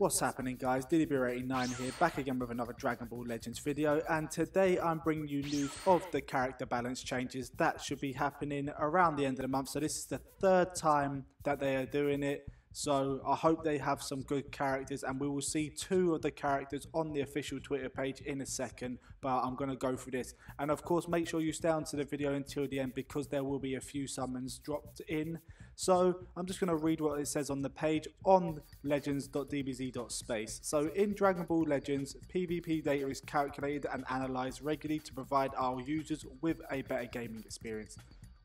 What's happening guys, DDBeer89 here, back again with another Dragon Ball Legends video and today I'm bringing you news of the character balance changes that should be happening around the end of the month. So this is the third time that they are doing it so I hope they have some good characters and we will see two of the characters on the official Twitter page in a second. But I'm going to go through this. And of course make sure you stay on to the video until the end because there will be a few summons dropped in. So I'm just going to read what it says on the page on legends.dbz.space. So in Dragon Ball Legends, PvP data is calculated and analysed regularly to provide our users with a better gaming experience.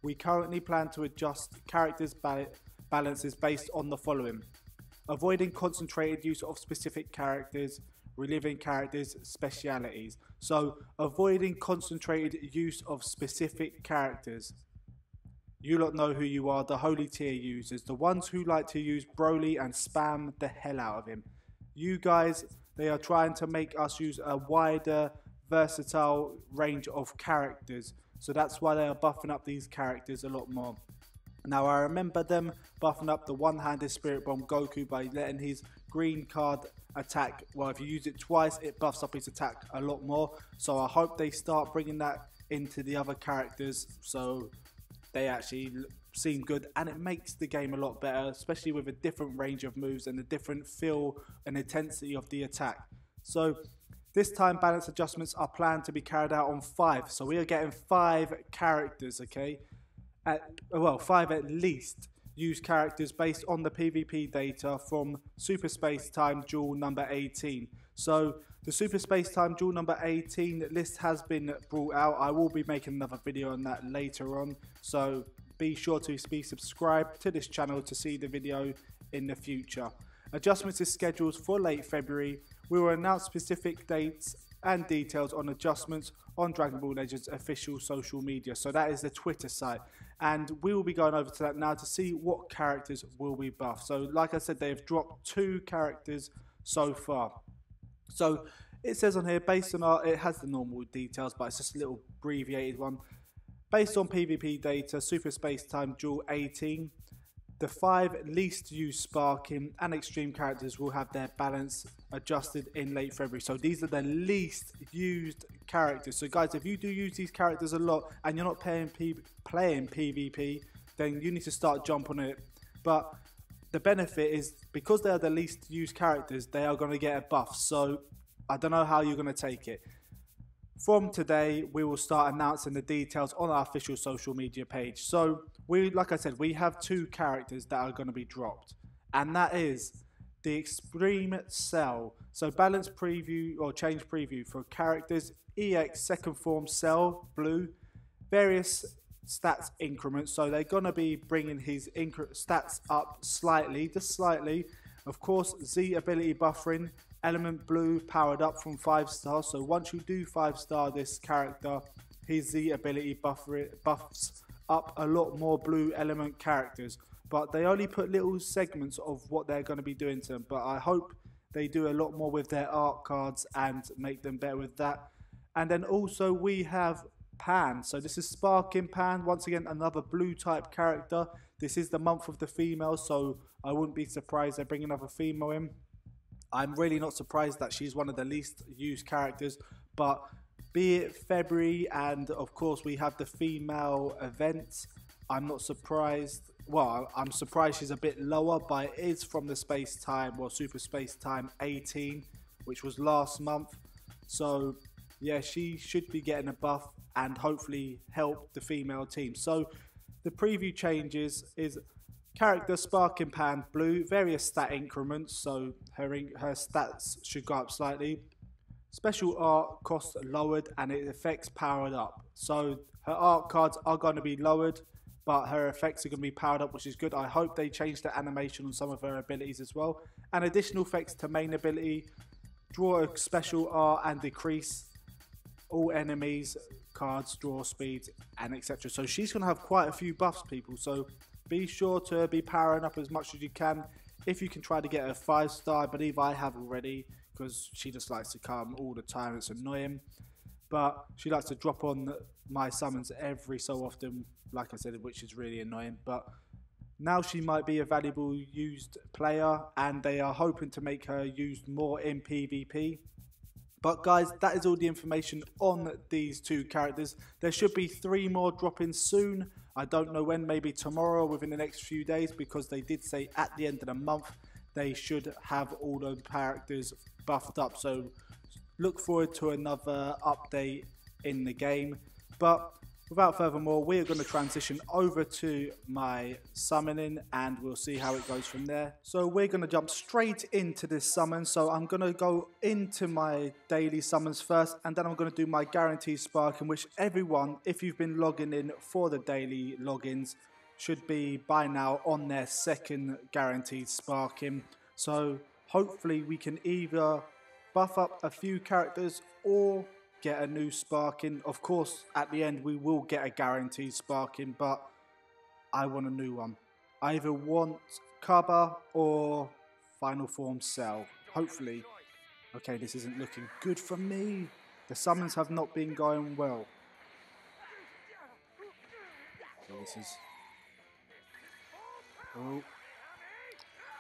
We currently plan to adjust characters balance is based on the following. Avoiding concentrated use of specific characters, reliving characters' specialities. So, avoiding concentrated use of specific characters. You lot know who you are, the holy tier users, the ones who like to use Broly and spam the hell out of him. You guys, they are trying to make us use a wider, versatile range of characters. So that's why they are buffing up these characters a lot more. Now I remember them buffing up the one-handed Spirit Bomb Goku by letting his green card attack, well if you use it twice it buffs up his attack a lot more. So I hope they start bringing that into the other characters so they actually seem good and it makes the game a lot better especially with a different range of moves and a different feel and intensity of the attack. So this time balance adjustments are planned to be carried out on 5 so we are getting 5 characters okay at well five at least use characters based on the PvP data from Super Space Time Duel number 18. So the Super Space Time Duel number 18 list has been brought out. I will be making another video on that later on. So be sure to be subscribed to this channel to see the video in the future. Adjustments is scheduled for late February. We will announce specific dates and details on adjustments on Dragon Ball Legends official social media. So that is the Twitter site. And we will be going over to that now to see what characters will be buffed. So like I said, they've dropped two characters so far. So it says on here, based on our, it has the normal details, but it's just a little abbreviated one. Based on PvP data, Super Space Time Duel 18, the five least used sparking and extreme characters will have their balance adjusted in late February. So these are the least used characters. So guys, if you do use these characters a lot and you're not playing, P playing PvP, then you need to start jumping on it. But the benefit is because they are the least used characters, they are going to get a buff. So I don't know how you're going to take it. From today, we will start announcing the details on our official social media page. So we, like I said, we have two characters that are going to be dropped, and that is the Extreme Cell. So balance preview or change preview for characters EX second form Cell Blue, various stats increments. So they're going to be bringing his stats up slightly, just slightly. Of course, Z ability buffering, element blue powered up from 5 star. So once you do 5 star this character, his Z ability buffer it buffs up a lot more blue element characters. But they only put little segments of what they're going to be doing to them. But I hope they do a lot more with their art cards and make them better with that. And then also we have Pan. So this is Sparking Pan. Once again, another blue type character. This is the month of the female, so I wouldn't be surprised they bring another female in. I'm really not surprised that she's one of the least used characters, but be it February and of course we have the female event. I'm not surprised. Well, I'm surprised she's a bit lower, but it is from the space time or well, super space time 18, which was last month. So, yeah, she should be getting a buff and hopefully help the female team. So, the preview changes is character Sparking Pan Blue, various stat increments, so her her stats should go up slightly. Special art costs lowered and it effects powered up. So her art cards are going to be lowered, but her effects are going to be powered up, which is good. I hope they change the animation on some of her abilities as well. And additional effects to main ability, draw a special art and decrease all enemies, cards, draw speeds, and etc. So she's going to have quite a few buffs, people. So be sure to be powering up as much as you can. If you can try to get a 5 star, I believe I have already because she just likes to come all the time. It's annoying. But she likes to drop on my summons every so often, like I said, which is really annoying. But Now she might be a valuable used player and they are hoping to make her used more in PvP. But guys, that is all the information on these two characters. There should be three more dropping soon. I don't know when, maybe tomorrow or within the next few days because they did say at the end of the month they should have all the characters buffed up. So look forward to another update in the game. But without further more, we are going to transition over to my summoning and we'll see how it goes from there. So we're going to jump straight into this summon. So I'm going to go into my daily summons first and then I'm going to do my guaranteed spark in which everyone, if you've been logging in for the daily logins, should be by now on their second guaranteed sparking. So hopefully we can either buff up a few characters or get a new sparking. Of course, at the end we will get a guaranteed sparking, but I want a new one. I either want Cabba or Final Form Cell. Hopefully. Okay, this isn't looking good for me. The summons have not been going well. this is... Oh.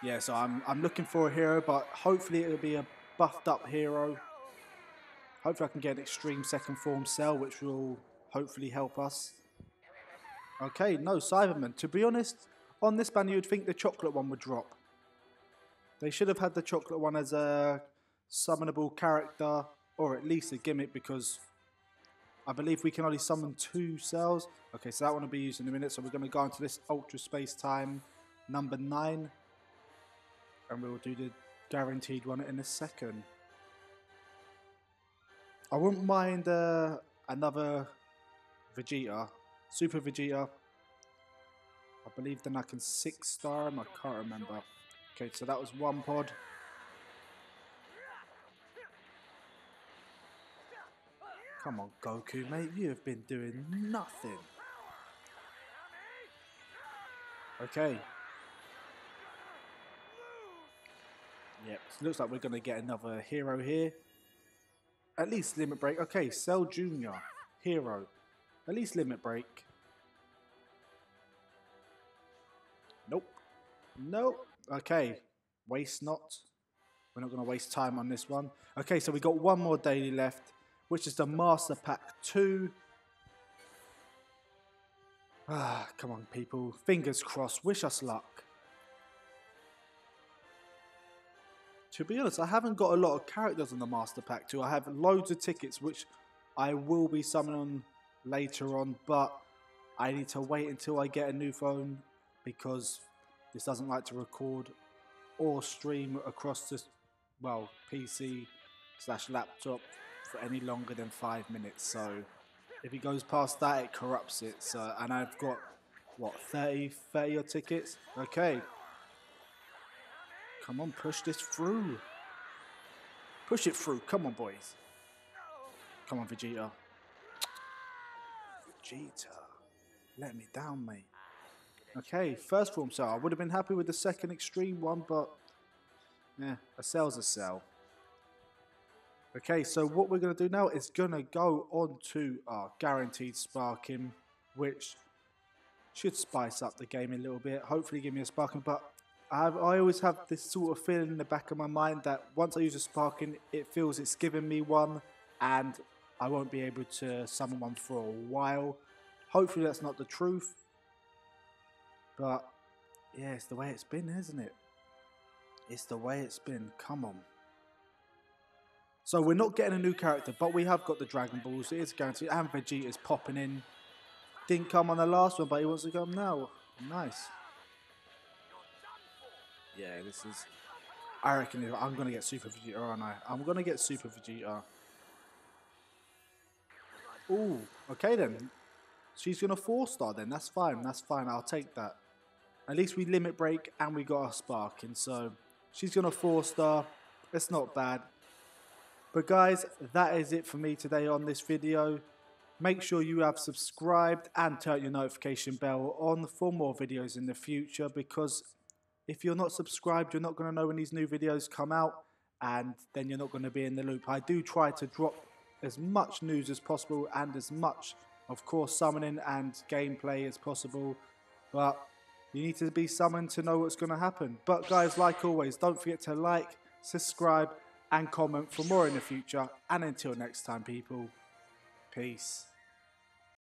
Yeah, so I'm, I'm looking for a hero, but hopefully it'll be a buffed up hero. Hopefully I can get an extreme second form cell, which will hopefully help us. Okay, no, Saibaman. To be honest, on this banner you'd think the chocolate one would drop. They should have had the chocolate one as a summonable character, or at least a gimmick, because I believe we can only summon two cells. Okay, so that one will be used in a minute, so we're going to go into this Ultra Space Time number 9. And we'll do the guaranteed one in a second. I wouldn't mind uh, another Vegeta, Super Vegeta. I believe then I can six star him. I can't remember. Okay, so that was one pod. Come on, Goku, mate. You have been doing nothing. Okay. Yep, looks like we're going to get another hero here. At least limit break. Okay, Cell Junior. Hero. At least limit break. Nope. Nope. Okay. Waste not. We're not going to waste time on this one. Okay, so we got one more daily left, which is the Master Pack 2. Ah, come on, people. Fingers crossed. Wish us luck. To be honest, I haven't got a lot of characters on the Master Pack 2. I have loads of tickets, which I will be summoning later on, but I need to wait until I get a new phone because this doesn't like to record or stream across this, well, PC slash laptop for any longer than five minutes. So if it goes past that, it corrupts it. So, and I've got, what, 30, 30 tickets? Okay, Come on, push this through. Push it through. Come on, boys. Come on, Vegeta. Vegeta. Let me down, mate. Okay, first form cell. I would have been happy with the second extreme one, but yeah, a cell's a cell. Okay, so what we're going to do now is going to go on to our guaranteed sparking, which should spice up the game a little bit. Hopefully give me a sparking, but I, I always have this sort of feeling in the back of my mind that once I use a sparking, it feels it's giving me one, and I won't be able to summon one for a while. Hopefully that's not the truth, but yeah, it's the way it's been, isn't it? It's the way it's been. Come on. So we're not getting a new character, but we have got the Dragon Balls. It is guaranteed. And Vegeta's popping in. Didn't come on the last one, but he wants to come now. Nice. Yeah, this is. I reckon I'm gonna get Super Vegeta, aren't I? I'm gonna get Super Vegeta. Ooh, okay then. She's gonna four star then. That's fine. That's fine. I'll take that. At least we limit break and we got a sparking. So she's gonna four star. It's not bad. But guys, that is it for me today on this video. Make sure you have subscribed and turn your notification bell on for more videos in the future because if you're not subscribed, you're not going to know when these new videos come out, and then you're not going to be in the loop. I do try to drop as much news as possible and as much, of course, summoning and gameplay as possible. But You need to be summoned to know what's going to happen. But guys, like always, don't forget to like, subscribe, and comment for more in the future. And until next time, people, peace.